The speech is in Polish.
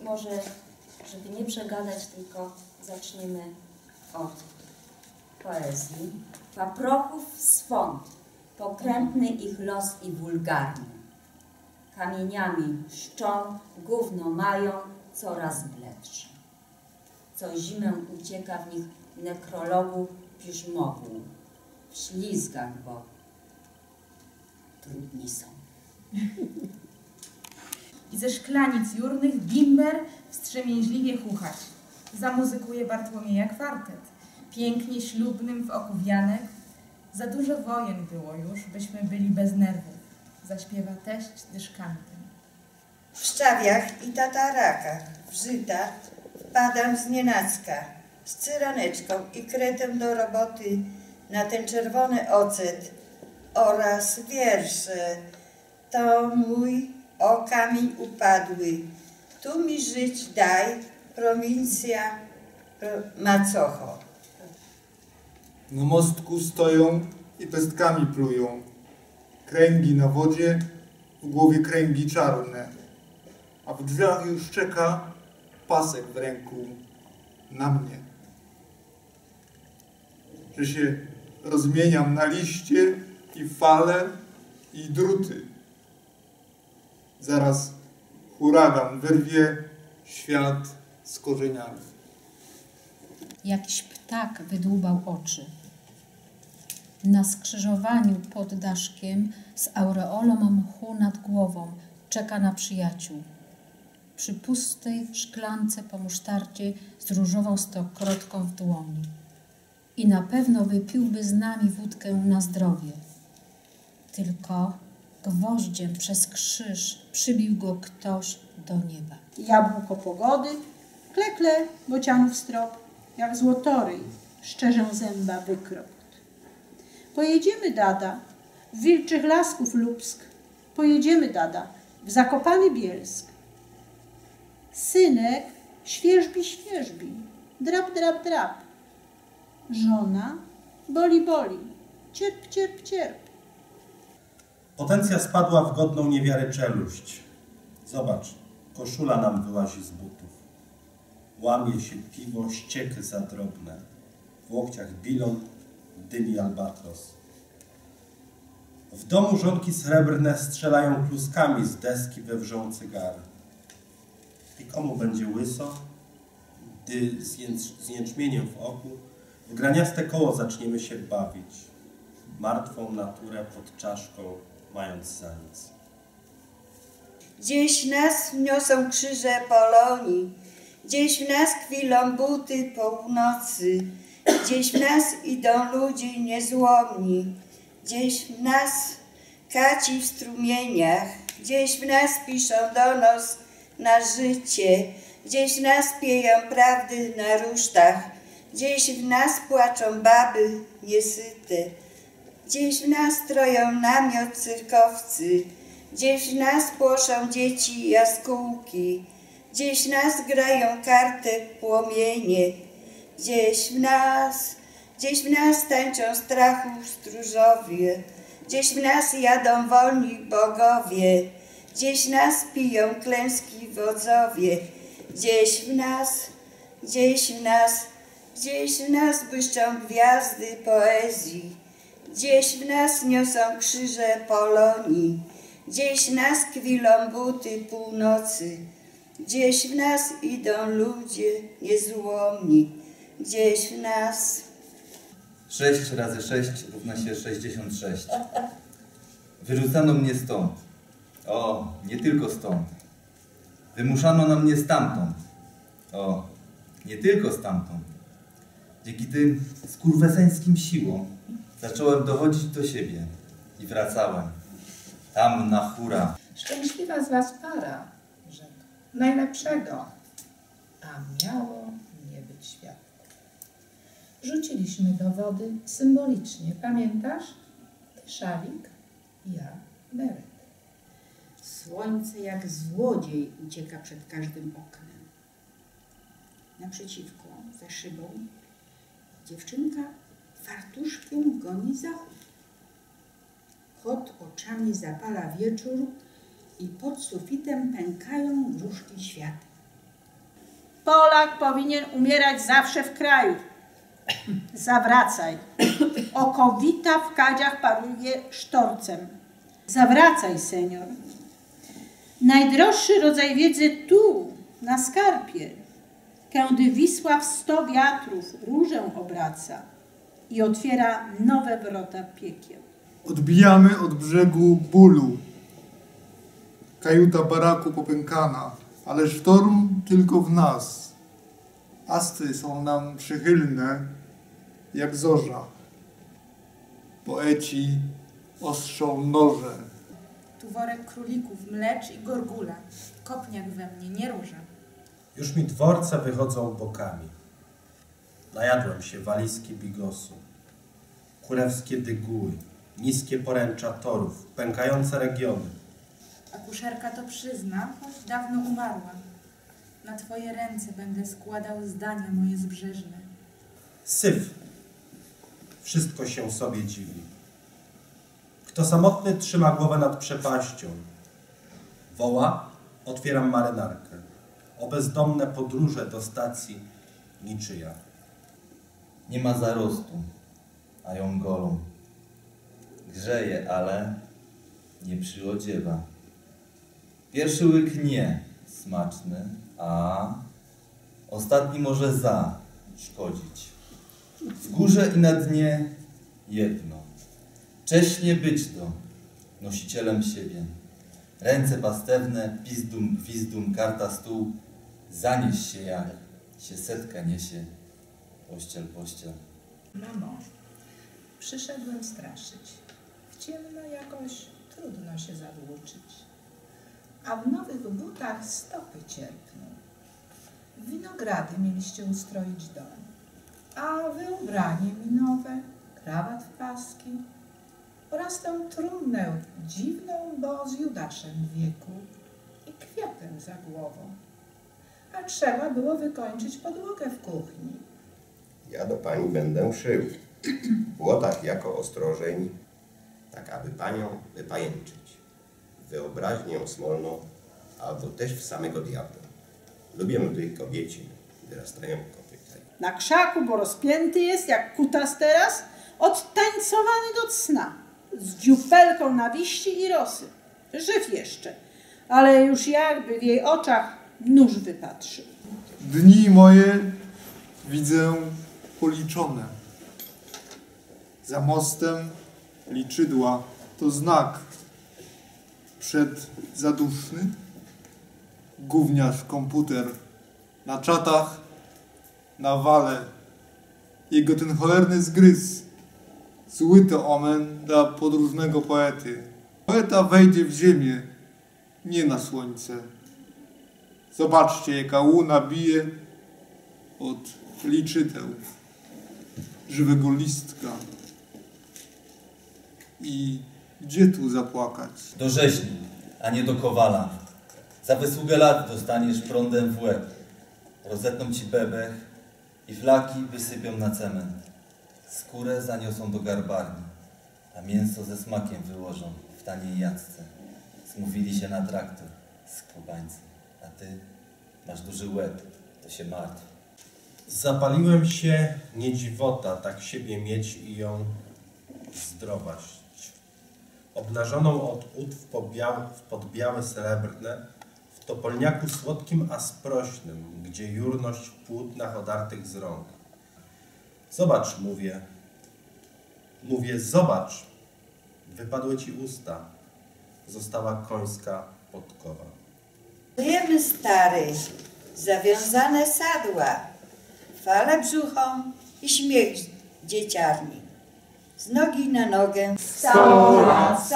może, żeby nie przegadać, tylko zaczniemy od poezji. Paprochów swąd, pokrętny ich los i wulgarny. Kamieniami szczą, gówno mają, coraz bledsze. Co zimę ucieka w nich nekrologu piżmogu, w ślizgach, bo trudni są. I ze szklanic jurnych bimber wstrzemięźliwie chuchać. Zamuzykuje Bartłomieja kwartet, pięknie ślubnym w oku wianek. Za dużo wojen było już, byśmy byli bez nerwów. Zaśpiewa teść dyszkantem. W szczawiach i tatarakach, w żyta wpadam z nienacka, z cyraneczką i kretem do roboty na ten czerwony ocet oraz wiersze. To mój o kamień upadły, tu mi żyć daj, prowincja pro, macocho. Na mostku stoją i pestkami plują. Kręgi na wodzie, w głowie kręgi czarne. A w drzwiach już czeka pasek w ręku na mnie. Że się rozmieniam na liście i fale i druty. Zaraz huragan wyrwie świat z korzeniami. Jakiś ptak wydłubał oczy. Na skrzyżowaniu pod daszkiem z aureolą mchu nad głową czeka na przyjaciół. Przy pustej szklance po musztardzie z różową stokrotką w dłoni. I na pewno wypiłby z nami wódkę na zdrowie. Tylko gwoździem przez krzyż przybił go ktoś do nieba. Jabłko pogody, klekle bocianów strop, jak złotoryj, szczerzę zęba wykropt. Pojedziemy, dada, w wilczych lasków lubsk, pojedziemy, dada, w zakopany Bielsk. Synek świeżbi, świeżbi, drap, drap, drap. Żona boli, boli, cierp, cierp, cierp. Potencja spadła w godną niewiarę czeluść. Zobacz, koszula nam wyłazi z butów. Łamie się piwo, ścieky za drobne. W łokciach bilon, dymi albatros. W domu żonki srebrne strzelają kluskami z deski we wrzą cygary. I komu będzie łyso, gdy z, jęcz, z jęczmieniem w oku w graniaste koło zaczniemy się bawić, martwą naturę pod czaszką mając za nic. Nas niosą krzyże Polonii, gdzieś w nas kwilą buty północy, gdzieś w nas idą ludzie niezłomni, gdzieś w nas kaci w strumieniach, gdzieś w nas piszą donos na życie, gdzieś w nas pieją prawdy na rusztach, gdzieś w nas płaczą baby niesyte, gdzieś w nas stroją namiot cyrkowcy, gdzieś w nas płoszą dzieci jaskółki, gdzieś w nas grają karty płomienie, gdzieś w nas, gdzieś w nas tańczą strachu stróżowie, gdzieś w nas jadą wolni bogowie, gdzieś w nas piją klęski wodzowie, gdzieś w nas, gdzieś w nas, gdzieś w nas błyszczą gwiazdy poezji, gdzieś w nas niosą krzyże Polonii, gdzieś nas kwilą buty północy, gdzieś w nas idą ludzie niezłomni, gdzieś w nas 6 razy 6 równa się 66. Wyrzucano mnie stąd. O, nie tylko stąd. Wymuszano na mnie stamtąd. O, nie tylko stamtąd. Dzięki tym skurweseńskim siłom zacząłem dochodzić do siebie i wracałem. Tam na hura. Szczęśliwa z was para, rzekł. Najlepszego. A miało nie być światło. Rzuciliśmy do wody symbolicznie. Pamiętasz? Ty szalik, ja beret. Słońce jak złodziej ucieka przed każdym oknem. Naprzeciwko, za szybą, dziewczynka fartuszkiem goni zachód. Kot oczami zapala wieczór i pod sufitem pękają gruszki świata. Polak powinien umierać zawsze w kraju. Zawracaj. Okowita w kadziach paruje sztorcem. Zawracaj, senior. Najdroższy rodzaj wiedzy tu, na skarpie. Kędy Wisła w sto wiatrów różę obraca i otwiera nowe wrota piekieł. Odbijamy od brzegu bólu. Kajuta baraku popękana, ale sztorm tylko w nas. Astry są nam przychylne, jak zorza. Poeci ostrzą noże. Tu worek królików, mlecz i gorgula. Kopniak we mnie, nie róża. Już mi dworce wychodzą bokami. Najadłem się walizki bigosu. Kurewskie dyguły, niskie poręcza torów, pękające regiony. Akuszerka to przyzna, choć dawno umarła. Na twoje ręce będę składał zdania moje zbrzeżne. Syf. Wszystko się sobie dziwi. Kto samotny trzyma głowę nad przepaścią. Woła, otwieram marynarkę. O bezdomne podróże do stacji niczyja. Nie ma zarostu, a ją golą. Grzeje, ale nie przyodziewa. Pierwszy łyk nie smaczny, a ostatni może za szkodzić. W górze i na dnie jedno. Cześnie być to nosicielem siebie. Ręce pastewne, pizdum, gwizdum, karta, stół. Zanieś się jak się setka niesie. Pościel, pościel. Mamo, przyszedłem straszyć. W ciemno jakoś trudno się zadłuczyć. A w nowych butach stopy cierpną. Winogrady mieliście ustroić dom. A wy ubranie mi nowe, krawat w paski oraz tę trumnę dziwną, bo z Judaszem wieku i kwiatem za głową. A trzeba było wykończyć podłogę w kuchni. Ja do pani będę szył. W błotach jako ostrożeń, tak aby panią wypajęczyć. Wyobraźnię smolną, albo też w samego diabła. Lubię tych kobieci, wyrastają kopyta. Na krzaku, bo rozpięty jest jak kutas teraz, odtańcowany do cna, z dziufelką na wiści i rosy. Żyw jeszcze, ale już jakby w jej oczach nóż wypatrzył. Dni moje widzę policzone. Za mostem liczydła to znak. Przed zaduszny gówniarz komputer. Na czatach na wale. Jego ten cholerny zgryz. Zły to omen dla podróżnego poety. Poeta wejdzie w ziemię, nie na słońce. Zobaczcie, jaka łuna bije od liczydeł żywego listka. I gdzie tu zapłakać? Do rzeźni, a nie do kowala. Za wysługę lat dostaniesz prądem w łeb. Rozetną ci bebech i flaki wysypią na cement. Skórę zaniosą do garbarni, a mięso ze smakiem wyłożą w taniej jacce. Zmówili się na traktor, skubańcy. A ty masz duży łeb, to się martw. Zapaliłem się, nie dziwota, tak siebie mieć i ją zdrowaść. Obnażoną od ud w, pobiał, w podbiałe srebrne, w topolniaku słodkim, a sprośnym, gdzie jurność w płótnach odartych z rąk. Zobacz, mówię. Mówię, zobacz. Wypadły ci usta. Została końska podkowa. Żyjemy stary, zawiązane sadła, fale brzuchą i śmiech dzieciarni. Z nogi na nogę. Sto lat,